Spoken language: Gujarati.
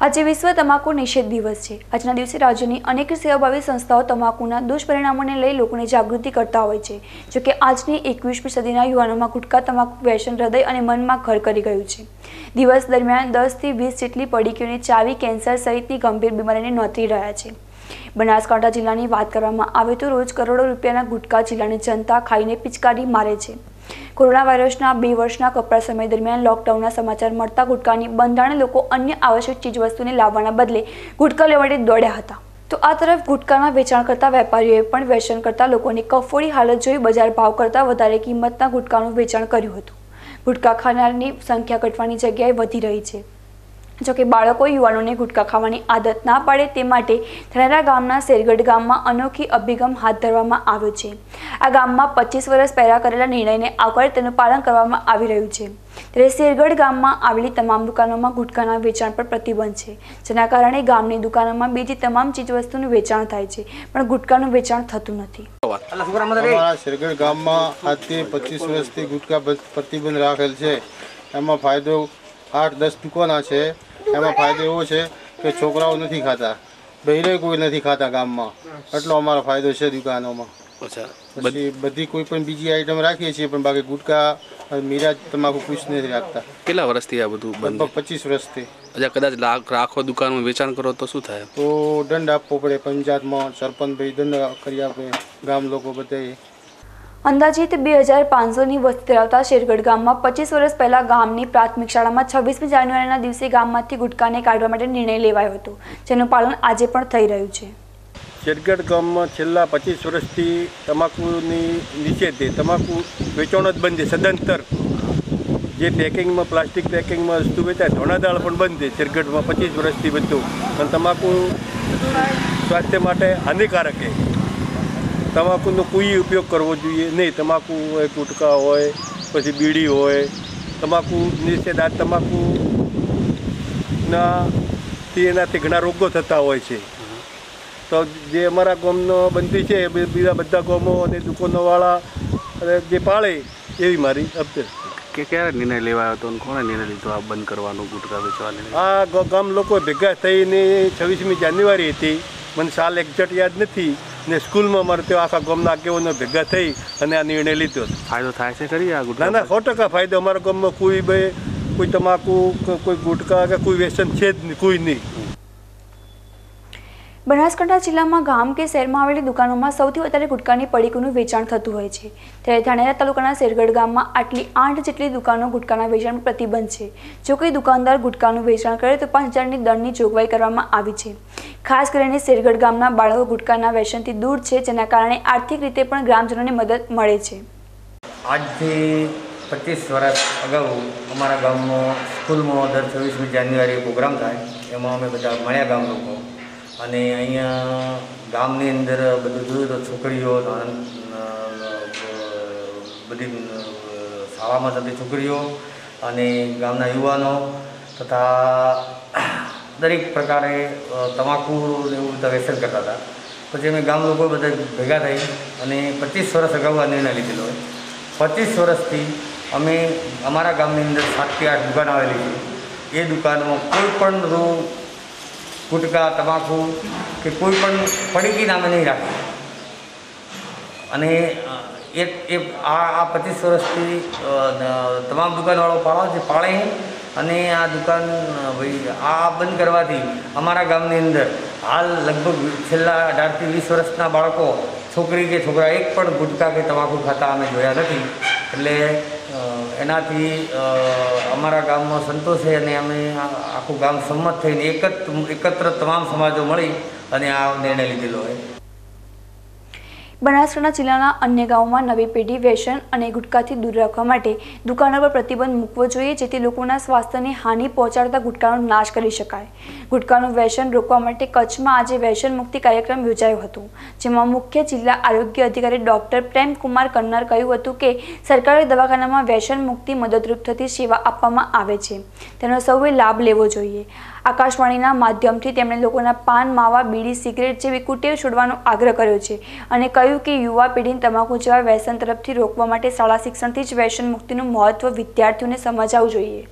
આજે વિશ્વ તમાકુ નિષેધ દિવસ છે. આજના દિવસે રાજ્યની અનેક સેવાભાવી સંસ્થાઓ તમાકુના દુષ્પરિણામોને લઈ લોકોને જાગૃતિ કરતા હોય છે. જોકે આજની એકવીસમી સદીના યુવાનોમાં ગુટખા તમાકુ, વ્યસન, હૃદય અને મનમાં ઘર કરી ગયું છે. દિવસ દરમિયાન દસથી વીસ જેટલી પડીકીઓની ચાવી, કેન્સર સહિતની ગંભીર બીમારીને નોંધી રહ્યા છે. બનાસકાંઠા જિલ્લાની વાત કરવામાં આવે તો રોજ કરોડો રૂપિયાના ગુટખા જિલ્લાની જનતા ખાઈને પિચકારી મારે છે. કોરોના વાયરસના બે વર્ષના કપરા સમય દરમિયાન લોકડાઉનના સમાચાર મળતા ગુટકાની બંધાણે લોકો અન્ય આવશ્યક ચીજવસ્તુને લાવવાના બદલે ગુટકા લેવા માટે દોડ્યા હતા. તો આ તરફ ગુટકાના વેચાણ કરતા વેપારીઓએ પણ વેચાણ કરતા લોકોની કફોડી હાલત જોઈ બજાર ભાવ કરતાં વધારે કિંમતના ગુટકાનું વેચાણ કર્યું હતું. ગુટકા ખાનારની સંખ્યા ઘટવાની જગ્યાએ વધી રહી છે. જોકે બાળકો યુવાનોને ગુટખા ખાવાની આદત ના પાડે તે માટે થનેરા ગામના શેરગઢ ગામમાં અનોખી અભિગમ હાથ ધરવામાં આવ્યો છે. આ ગામમાં પચીસ વર્ષ પહેલાં કરેલા નિર્ણયને આવકારી તેનું પાલન કરવામાં આવી રહ્યું છે. ત્યારે શેરગઢ ગામમાં આવેલી તમામ દુકાનોમાં ગુટખાના વેચાણ પર પ્રતિબંધ છે, જેના કારણે ગામની દુકાનોમાં બીજી તમામ ચીજવસ્તુનું વેચાણ થાય છે, પણ ગુટખાનું વેચાણ થતું નથી. શેરગઢ ગામમાં આજથી પચીસ વર્ષથી ગુટકા પ્રતિબંધ રાખેલ છે. એમાં ફાયદો આઠ દસ દુકાના છે. એમાં ફાયદો એવો છે કે છોકરાઓ નથી ખાતા. બહેરે કોઈ નથી ખાતા ગામમાં. એટલો અમારો ફાયદો છે દુકાનોમાં. પછી બધી કોઈ પણ બીજી આઈટમ રાખીએ છીએ પણ બાકી ગુટકા મીરા મિરાજ તમાકુ કુછ નથી રાખતા. કેટલા વર્ષથી આ બધું લગભગ પચીસ વર્ષથી. અચ્છા કદાચ લાખ રાખો દુકાનમાં વેચાણ કરો તો શું થાય? તો દંડ આપવો પડે પંચાયતમાં સરપંચ ભાઈ દંડ કરી આપે ગામ લોકો બધાએ. અંદાજિત બે હજાર પાંચસોની વસ્તી ધરાવતા શેરગઢ ગામમાં પચીસ વર્ષ પહેલા ગામની પ્રાથમિક શાળામાં છવ્વીસમી જાન્યુઆરીના દિવસે ગામમાંથી ગુટકાને કાઢવા માટે નિર્ણય લેવાયો હતો. જેનું પાલન આજે પણ થઈ રહ્યું છે. શેરગઢ ગામમાં છેલ્લા પચીસ વર્ષથી તમાકુની નિષેધે તમાકુ વેચાણ જ બંધ છે, સદંતર. જે પેકિંગમાં, પ્લાસ્ટિક પેકિંગમાં વસ્તુ વેચાય ધોણાદાળ પણ બંધ છે શેરગઢમાં પચીસ વર્ષથી બધું. અને તમાકુ સ્વાસ્થ્ય માટે હાનિકારક છે. તમાકુનો કોઈ ઉપયોગ કરવો જોઈએ? નહીં તમાકુ હોય ગુટકા હોય પછી બીડી હોય. તમાકુ નિષેધ આ તમાકુના એનાથી ઘણા રોગો થતા હોય છે. તો જે અમારા ગામનો બંધી છે બીજા બધા ગામો અને દુકાનોવાળા અને જે પાળે એવી મારી અપીલ. કે ક્યારે નિર્ણય લેવાયો હતો કોણે નિર્ણય લીધો આ બંધ કરવાનું ગુટકા વેચવાની આ ગામ લોકો ભેગા થઈને છવ્વીસમી જાન્યુઆરી હતી. મને સાલ એક્ઝેક્ટ યાદ નથી. ને સ્કૂલમાં મારે તેઓ આખા ગામના આગેવાનો ભેગા થઈ અને આ નિર્ણય લીધો ફાયદો થાય છે ખરી આ ના ગુટકા ના સો ટકા ફાયદો. અમારા ગામમાં કોઈ બે કોઈ તમાકુ કોઈ ગુટકા કે કોઈ વ્યસન છે જ નહીં કોઈ નહીં. બનાસકાંઠા જિલ્લામાં ગામ કે શહેરમાં આવેલી દુકાનોમાં સૌથી વધારે ગુટકાની પડીકુનું વેચાણ થતું હોય છે. ત્યારે ધાનેરા તાલુકાના શેરગઢ ગામમાં આટલી આઠ જેટલી દુકાનો ગુટકાના વેચાણ પ્રતિબંધ છે. જો કોઈ દુકાનદાર ગુટકાનું વેચાણ કરે તો પાંચ હજારની દંડની જોગવાઈ કરવામાં આવી છે. ખાસ કરીને શેરગઢ ગામના બાળકો ગુટકાના વ્યસનથી દૂર છે, જેના કારણે આર્થિક રીતે પણ ગ્રામજનોને મદદ મળે છે. આજથી પચીસ વર્ષ અગાઉ અમારા ગામમાં સ્કૂલમાં દર છવ્વીસમી જાન્યુઆરી પ્રોગ્રામ થાય. એમાં અમે બધા મળ્યા ગામ લોકો અને અહીંયા ગામની અંદર બધું જોયું તો છોકરીઓ બધી શાળામાં જતી છોકરીઓ અને ગામના યુવાનો તથા દરેક પ્રકારે તમાકુ એવું બધા વ્યસન કરતા હતા. પછી અમે ગામ લોકો બધા ભેગા થઈ અને પચીસ વર્ષ અગાઉ આ નિર્ણય લીધેલો પચીસ વર્ષથી અમે અમારા ગામની અંદર સાતથી આઠ દુકાન આવેલી છે. એ દુકાનમાં કોઈ પણ રૂ ગુટકા તમાકુ કે કોઈ પણ પડીકી નામે નહીં રાખી અને એક એ આ આ પચીસ વર્ષથી તમામ દુકાનવાળો પાળો છે, પાળે અને આ દુકાન ભાઈ, આ બંધ કરવાથી અમારા ગામની અંદર હાલ લગભગ છેલ્લા અઢારથી વીસ વર્ષના બાળકો, છોકરી કે છોકરા એક પણ ગુટકા કે તમાકુ ખાતા અમે જોયા નથી. એટલે એનાથી અમારા ગામમાં સંતોષ છે અને અમે આખું ગામ સંમત થઈને એક જ એકત્ર તમામ સમાજો મળી અને આ નિર્ણય લીધેલો હોય. બનાસકાંઠા જિલ્લાના અન્ય ગામોમાં નવી પેઢી વ્યસન અને ગુટકાથી દૂર રાખવા માટે દુકાનો પર પ્રતિબંધ મૂકવો જોઈએ, જેથી લોકોના સ્વાસ્થ્યને હાનિ પહોંચાડતા ગુટકાનો નાશ કરી શકાય. ગુટકાનું વ્યસન રોકવા માટે કચ્છમાં આજે વ્યસન મુક્તિ કાર્યક્રમ યોજાયો હતો, જેમાં મુખ્ય જિલ્લા આરોગ્ય અધિકારી ડોક્ટર પ્રેમકુમાર કન્નર કહ્યું હતું કે, સરકારી દવાખાનામાં વ્યસન મુક્તિ મદદરૂપ થતી સેવા આપવામાં આવે છે. તેનો સૌએ લાભ લેવો જોઈએ. આકાશવાણીના માધ્યમથી તેમણે લોકોના પાન, માવા, બીડી, સિગરેટ જેવી કુટેવ છોડવાનો આગ્રહ કર્યો છે અને કહ્યું કે યુવા પેઢીને તમાકુ જેવા વ્યસન તરફથી રોકવા માટે શાળા શિક્ષણથી જ વ્યસન મુક્તિનું મહત્વ વિદ્યાર્થીઓને સમજાવવું જોઈએ.